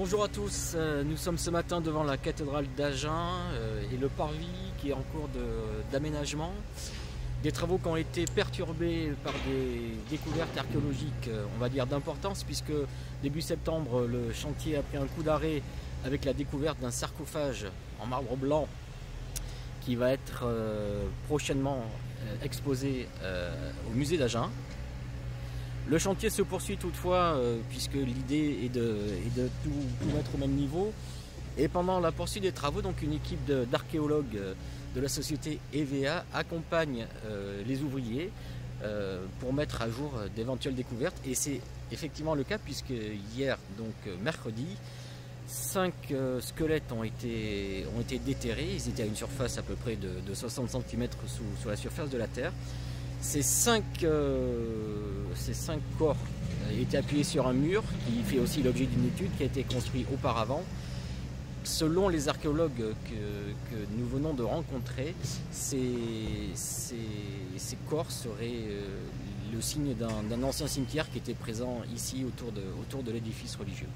Bonjour à tous, euh, nous sommes ce matin devant la cathédrale d'Agen euh, et le parvis qui est en cours d'aménagement. Des travaux qui ont été perturbés par des découvertes archéologiques, euh, on va dire d'importance, puisque début septembre, le chantier a pris un coup d'arrêt avec la découverte d'un sarcophage en marbre blanc qui va être prochainement exposé au musée d'Agen. Le chantier se poursuit toutefois, euh, puisque l'idée est de, tout, mettre au même niveau. Et pendant la poursuite des travaux, donc une équipe d'archéologues euh, de, la société EVA accompagne euh, les ouvriers pour mettre à jour d'éventuelles découvertes. Et c'est effectivement le cas, puisque hier, donc mercredi, cinq squelettes ont été, déterrés. Ils étaient à une surface à peu près de, 60 cm sous, la surface de la Terre. Ces cinq, ces cinq corps étaient appuyés sur un mur qui fait aussi l'objet d'une étude qui a été construite auparavant. Selon les archéologues que, nous venons de rencontrer, ces, corps seraient euh, le signe d'un ancien cimetière qui était présent ici autour de l'édifice religieux.